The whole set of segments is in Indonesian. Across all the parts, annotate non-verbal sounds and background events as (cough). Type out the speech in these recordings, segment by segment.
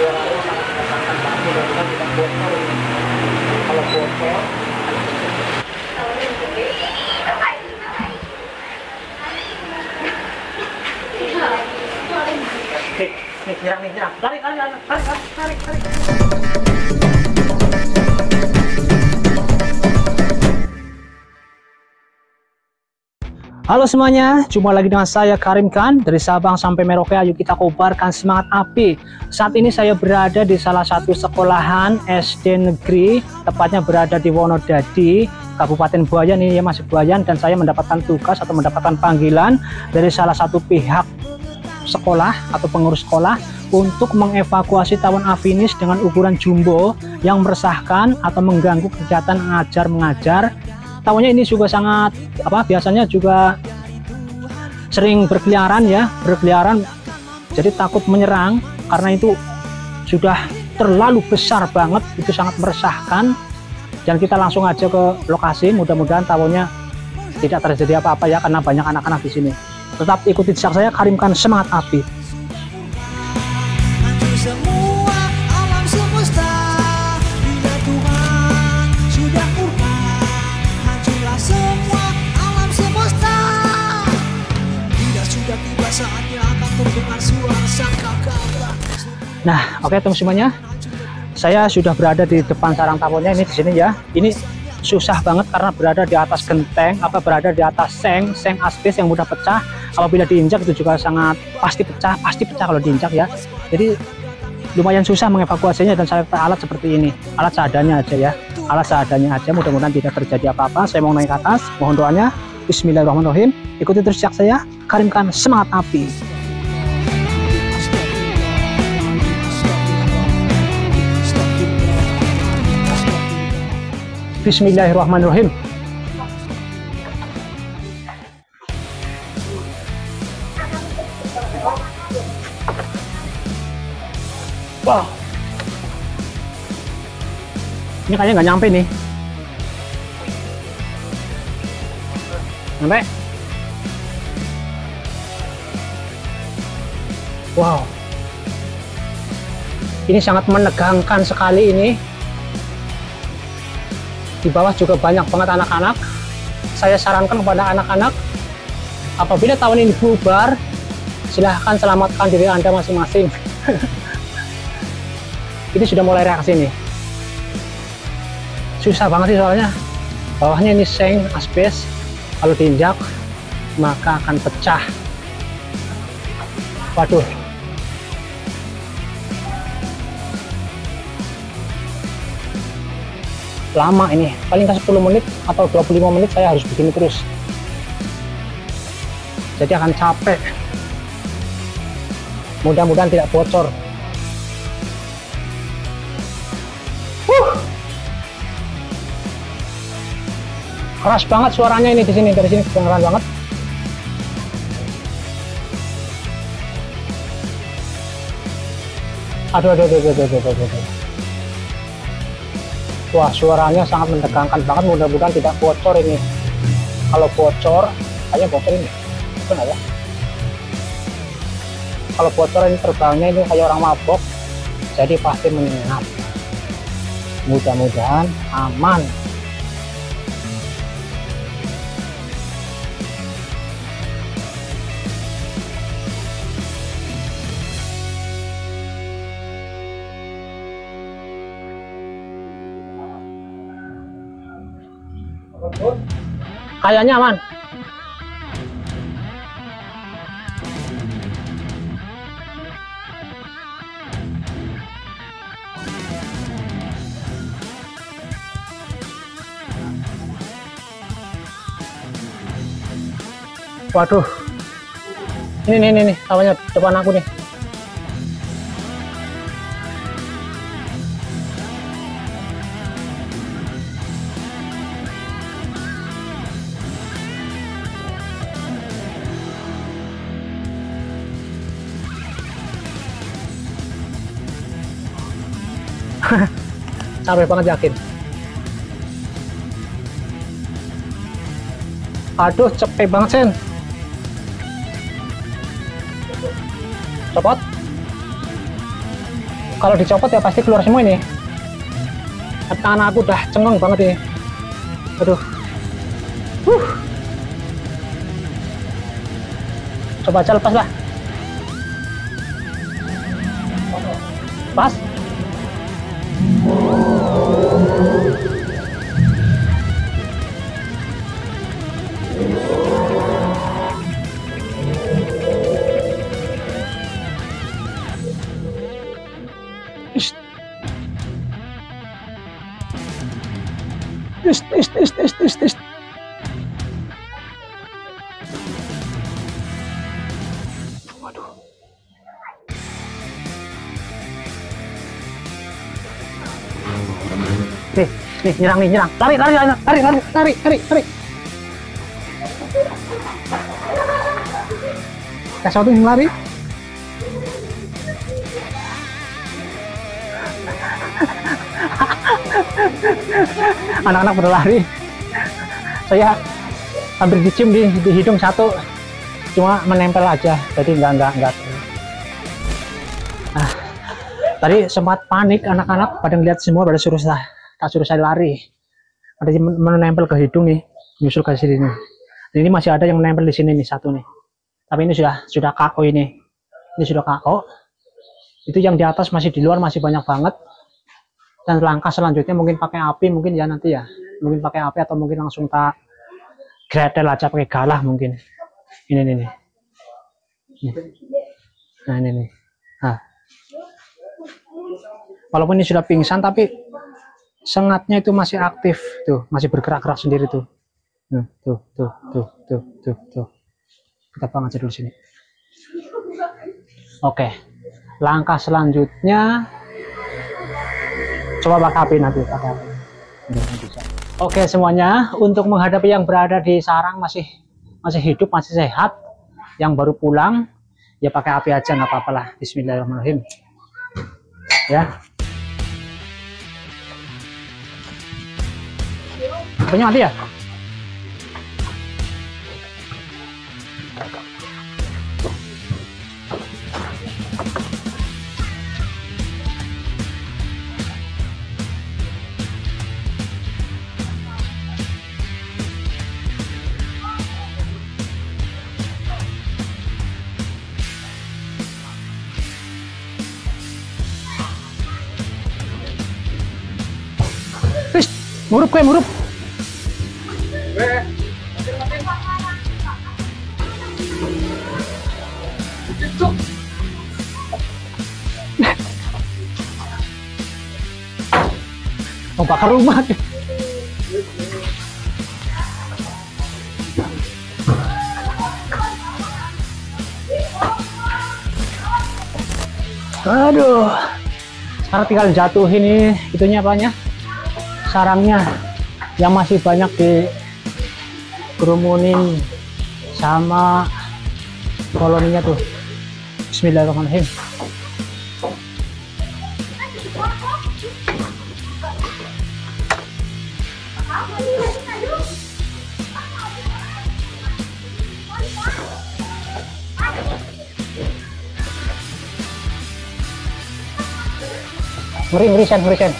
suaranya sangat mengesankan ini kalau nih nyerang nih nyerang. Lari lari lari lari lari lari, Halo semuanya, jumpa lagi dengan saya Karim Khan dari Sabang sampai Merauke. Ayo kita kobarkan semangat api. Saat ini saya berada di salah satu sekolahan SD negeri, tepatnya berada di Wonodadi, Kabupaten Buayan ini ya masih Buayan dan saya mendapatkan tugas atau mendapatkan panggilan dari salah satu pihak sekolah atau pengurus sekolah untuk mengevakuasi tawon afinis dengan ukuran jumbo yang meresahkan atau mengganggu kegiatan mengajar mengajar tawonnya ini juga sangat apa biasanya juga sering berkeliaran ya berkeliaran. Jadi takut menyerang karena itu sudah terlalu besar banget itu sangat meresahkan. Dan kita langsung aja ke lokasi mudah-mudahan tawonnya tidak terjadi apa-apa ya karena banyak anak-anak di sini. Tetap ikuti jejak saya karimkan semangat api Nah, oke teman semuanya. Saya sudah berada di depan sarang tawonnya ini di sini ya. Ini susah banget karena berada di atas genteng, apa berada di atas seng, seng asbes yang mudah pecah. Apabila diinjak itu juga sangat pasti pecah, pasti pecah kalau diinjak ya. Jadi lumayan susah mengevakuasinya dan saya alat seperti ini. Alat seadanya aja ya. Alat seadanya aja. Mudah-mudahan tidak terjadi apa-apa. Saya mau naik ke atas. Mohon doanya. Bismillahirrahmanirrahim. Ikuti terus jejak saya. Karimkan semangat api. Bismillahirrahmanirrahim. Wow. Ini kayaknya nggak nyampe nih. Nyampe? Wow. Ini sangat menegangkan sekali ini di bawah juga banyak banget anak-anak. Saya sarankan kepada anak-anak, apabila tahun ini bubar, silahkan selamatkan diri Anda masing-masing. (laughs) ini sudah mulai reaksi nih. Susah banget sih soalnya. Bawahnya ini seng, asbes. Kalau diinjak, maka akan pecah. Waduh, lama ini. Paling nggak 10 menit atau 25 menit saya harus begini terus. Jadi akan capek. Mudah-mudahan tidak bocor. Huh. keras banget suaranya ini di sini. Dari sini kedengeran banget. Aduh aduh aduh aduh aduh, aduh, aduh. Wah suaranya sangat menegangkan banget. Mudah-mudahan tidak bocor ini. Kalau bocor kayaknya bocor ini nggak ya? Kalau bocor ini terbangnya ini kayak orang mabok jadi pasti menyengat. Mudah-mudahan aman kayaknya aman waduh. Ini nih nih nih depan aku nih capek banget yakin. Aduh cepet banget sen. Copot? Kalau dicopot ya pasti keluar semua ini. Tangan aku udah cengeng banget ini. Aduh. Huh. coba aja lepas lah. Pas Nih, nih, nyerang nih, nyerang. Lari, lari, lari, lari, lari, lari, lari, lari. Kasih satu yang lari. (laughs) anak-anak berlari saya hampir dicium di, di hidung satu cuma menempel aja jadi enggak enggak enggak nah, tadi sempat panik anak-anak pada ngeliat semua pada suruh saya tak suruh saya lari. Ada yang menempel ke hidung nih nyusul ke sini ini masih ada yang menempel di sini nih satu nih. Tapi ini sudah sudah KO ini. Ini sudah KO itu yang di atas masih di luar masih banyak banget. Dan langkah selanjutnya mungkin pakai api mungkin ya nanti ya. Mungkin pakai api atau mungkin langsung tak gretel aja pakai galah mungkin. Ini nih. nah ini nih nah. Walaupun ini sudah pingsan tapi sengatnya itu masih aktif tuh. Masih bergerak-gerak sendiri tuh. Tuh tuh tuh tuh tuh tuh, tuh. kita buang aja dulu sini. Oke. Langkah selanjutnya. Coba pakai api nanti pakai api oke semuanya. Untuk menghadapi yang berada di sarang masih masih hidup masih sehat yang baru pulang ya pakai api aja nggak apa-apa lah Bismillahirrahmanirrahim. Ya Apanya mati ya? Murup kowe murup. Bakar rumah. Aduh. Sekarang tinggal jatuhin ini itunya apanya? sarangnya yang masih banyak di kerumunin sama koloninya tuh Bismillahirrahmanirrahim ngeri ngeri sen ngeri sen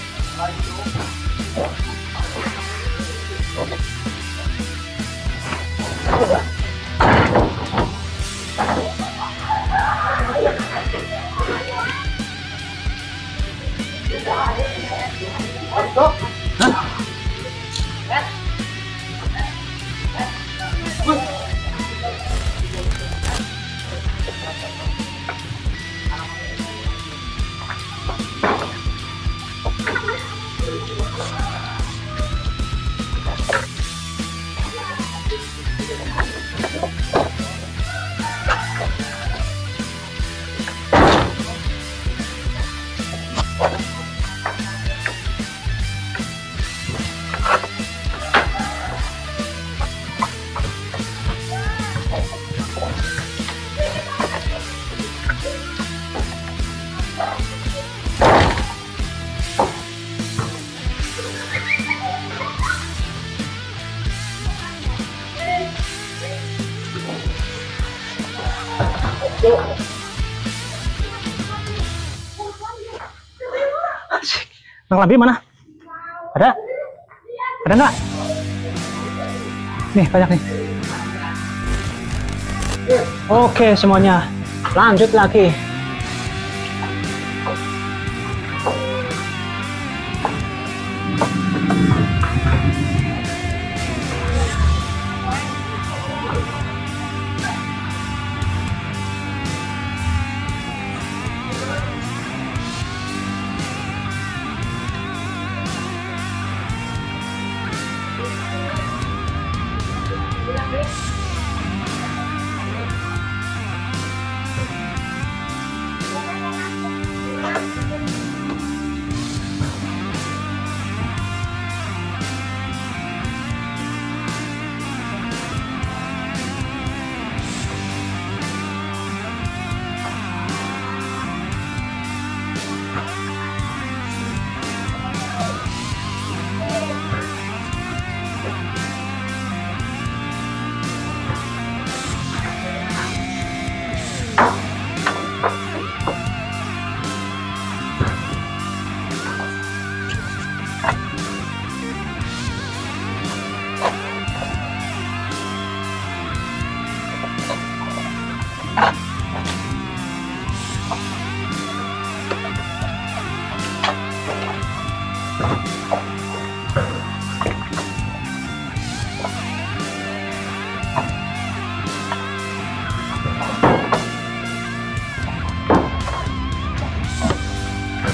Nang lambi mana? Ada? Ada nggak? Nih banyak nih. Oke semuanya, lanjut lagi.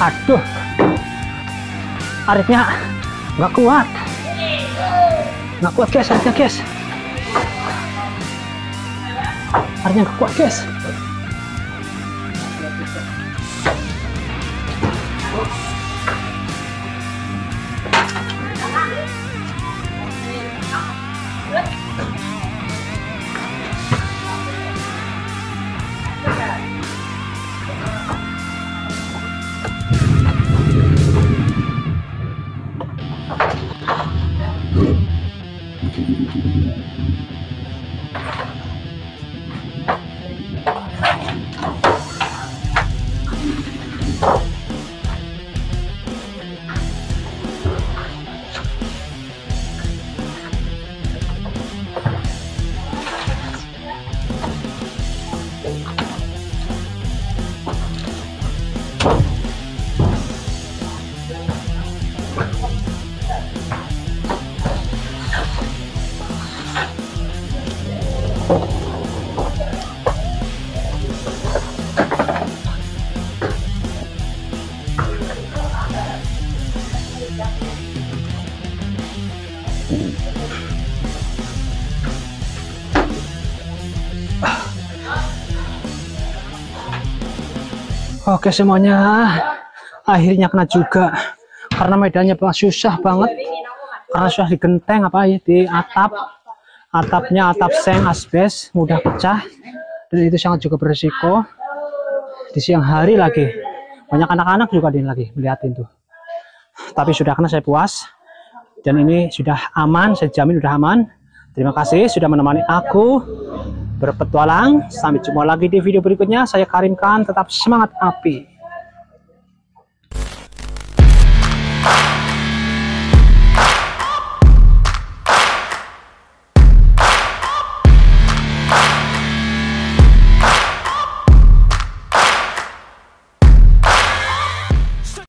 Aduh, aritnya nggak kuat, nggak kuat guys, aritnya guys. Aritnya nggak kuat guys. Oke semuanya, akhirnya kena juga. Karena medannya susah banget. Karena sudah digenteng apa ya di atap. Atapnya atap seng asbes mudah pecah. Dan itu sangat juga berisiko. Di siang hari lagi. Banyak anak-anak juga di lagi melihatin tuh. Tapi sudah kena saya puas. Dan ini sudah aman saya jamin sudah aman. Terima kasih sudah menemani aku berpetualang. Sampai jumpa lagi di video berikutnya. Saya Karim Khan tetap semangat api